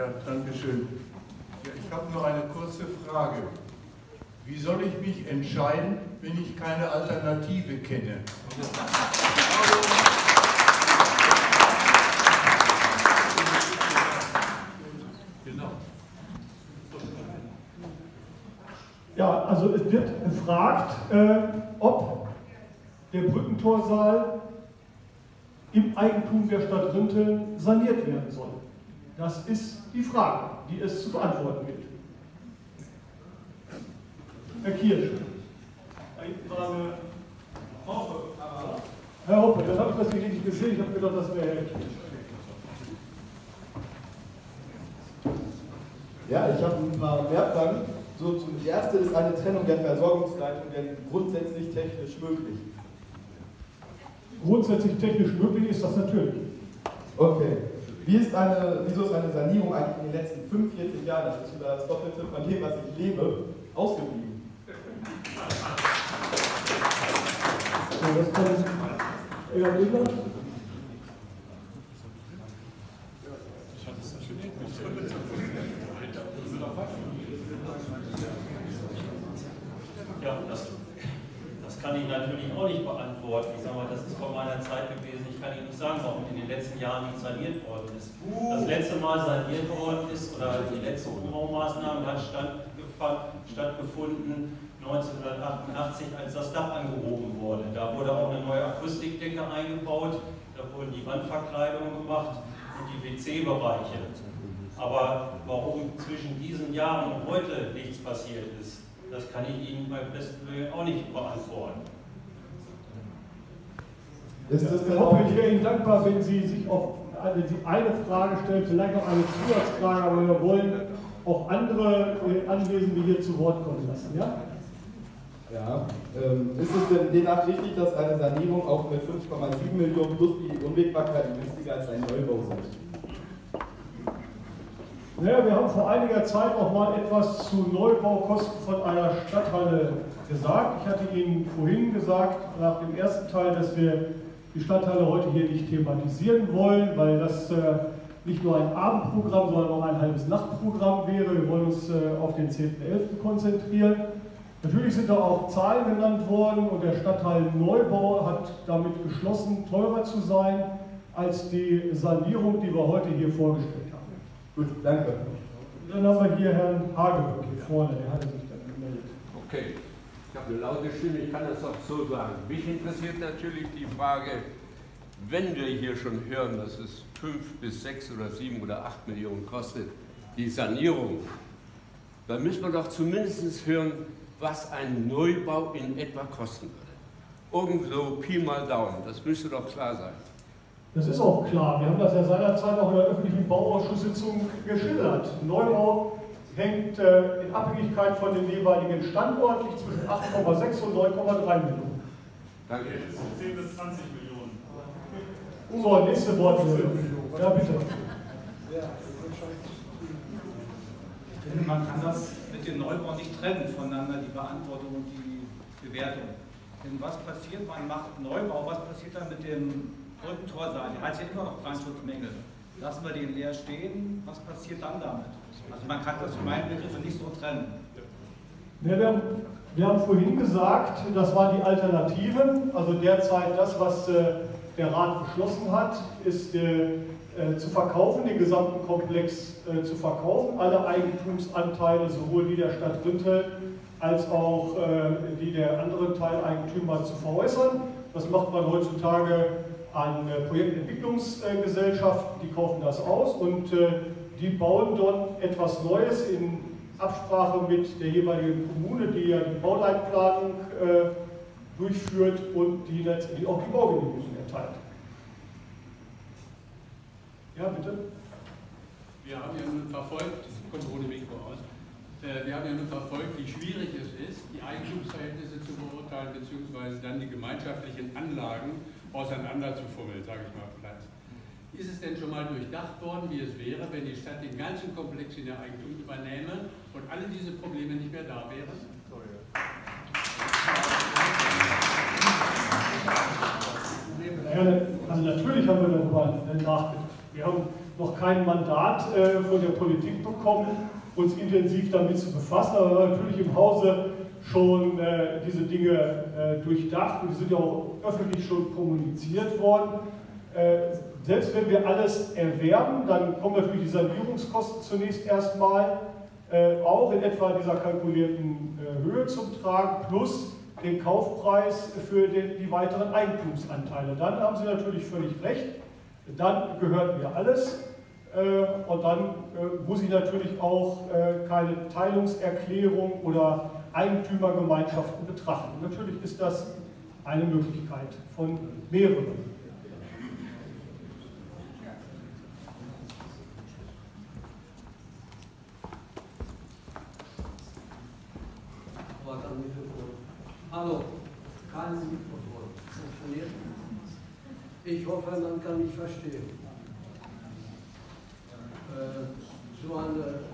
Ja, danke schön. Ja, ich habe nur eine kurze Frage. Wie soll ich mich entscheiden, wenn ich keine Alternative kenne? Genau. Ja, also es wird gefragt, äh, ob der Brückentorsaal im Eigentum der Stadt Rinteln saniert werden soll. Das ist die Frage, die es zu beantworten gilt. Herr Kirsch. Hoppe. Herr Hoppe, das habe ich das nicht gesehen. Ich habe gedacht, das wäre Herr Kirsch. Ja, ich habe ein paar Mehrfragen. So, zum erste ist eine Trennung der Versorgungsleitung denn grundsätzlich technisch möglich? Grundsätzlich technisch möglich ist das natürlich. Okay. Wie ist eine, wieso ist eine Sanierung eigentlich in den letzten 45 Jahren, das ist über das Doppelte von dem, was ich lebe, ausgeblieben? So, das kann ich. Ja? Ja, das, das kann ich natürlich auch nicht beantworten. Ich sage mal, das ist vor meiner Zeit gewesen. Ich kann Ihnen nicht sagen, warum in den letzten Jahren nicht saniert worden ist. Das letzte Mal saniert worden ist, oder die letzte Umbaumaßnahme hat stattgefunden 1988, als das Dach angehoben wurde. Da wurde auch eine neue Akustikdecke eingebaut, da wurden die Wandverkleidungen gemacht und die WC-Bereiche. Aber warum zwischen diesen Jahren und heute nichts passiert ist, das kann ich Ihnen beim besten Willen auch nicht beantworten. Ist das denn auch, ich wäre Ihnen dankbar, wenn Sie sich auf eine, die eine Frage stellen, vielleicht noch eine Zusatzfrage, aber wir wollen auch andere äh, Anwesende hier zu Wort kommen lassen. Ja? ja, ähm, ist es denn demnach richtig, dass eine Sanierung auch mit 5,7 Millionen plus die Unwägbarkeit günstiger als ein Neubau sind? Naja, wir haben vor einiger Zeit noch mal etwas zu Neubaukosten von einer Stadthalle gesagt. Ich hatte Ihnen vorhin gesagt, nach dem ersten Teil, dass wir die Stadthalle heute hier nicht thematisieren wollen, weil das äh, nicht nur ein Abendprogramm, sondern auch ein halbes Nachtprogramm wäre. Wir wollen uns äh, auf den 10.11. konzentrieren. Natürlich sind da auch Zahlen genannt worden und der Stadtteilneubau hat damit geschlossen, teurer zu sein als die Sanierung, die wir heute hier vorgestellt haben. Gut, danke. Dann haben wir hier Herrn Hagebuck hier vorne, der hatte sich dann gemeldet. Okay, ich habe eine laute Stimme, ich kann das auch so sagen. Mich interessiert natürlich die Frage, wenn wir hier schon hören, dass es fünf bis sechs oder sieben oder acht Millionen kostet, die Sanierung, dann müssen wir doch zumindest hören, was ein Neubau in etwa kosten würde. Irgendwo Pi mal Daumen, das müsste doch klar sein. Das ist auch klar. Wir haben das ja seinerzeit auch in der öffentlichen Bauausschusssitzung geschildert. Neubau hängt äh, in Abhängigkeit von dem jeweiligen Standort liegt zwischen 8,6 und 9,3 Millionen. Danke. 10 bis 20 Millionen. So, nächste Wortmeldung. Ja, bitte. Ich finde, man kann das mit dem Neubau nicht trennen voneinander, die Beantwortung und die Bewertung. Denn was passiert, man macht Neubau, was passiert dann mit dem Brückentorsaal? Der hat ja immer noch Brandschutzmängel. Lassen wir den leer stehen, was passiert dann damit? Also man kann das für meinen Begriff nicht so trennen. Ja, wir, haben, wir haben vorhin gesagt, das waren die Alternativen. Also derzeit das, was äh, der Rat beschlossen hat, ist äh, äh, zu verkaufen, den gesamten Komplex äh, zu verkaufen, alle Eigentumsanteile, sowohl die der Stadt Rintel als auch äh, die der anderen Teileigentümer zu veräußern. Das macht man heutzutage an äh, Projektentwicklungsgesellschaften, die kaufen das aus und äh, die bauen dort etwas Neues in Absprache mit der jeweiligen Kommune, die ja die Bauleitplanung äh, durchführt und die letztendlich auch die Baugenehmigung erteilt. Ja, bitte. Wir haben ja nun verfolgt, kommt ohne Mikro aus, äh, wir haben ja nun verfolgt, wie schwierig es ist, die Eigentumsverhältnisse zu beurteilen, beziehungsweise dann die gemeinschaftlichen Anlagen auseinander zu fummeln, sage ich mal platt. Ist es denn schon mal durchdacht worden, wie es wäre, wenn die Stadt den ganzen Komplex in ihr Eigentum übernähme und alle diese Probleme nicht mehr da wären? Also natürlich haben wir darüber nachgedacht. Wir haben noch kein Mandat äh, von der Politik bekommen, uns intensiv damit zu befassen, aber natürlich im Hause schon äh, diese Dinge äh, durchdacht und die sind ja auch öffentlich schon kommuniziert worden. Äh, selbst wenn wir alles erwerben, dann kommen natürlich die Sanierungskosten zunächst erstmal äh, auch in etwa dieser kalkulierten äh, Höhe zum Tragen, plus den Kaufpreis für den, die weiteren Eigentumsanteile. Dann haben Sie natürlich völlig recht, dann gehört mir alles und dann äh, muss ich natürlich auch äh, keine Teilungserklärung oder Eigentümergemeinschaften betrachten. Natürlich ist das eine Möglichkeit von mehreren. Hallo, kein Mikrofon. Funktioniert? Ich hoffe, man kann mich verstehen. Äh, so eine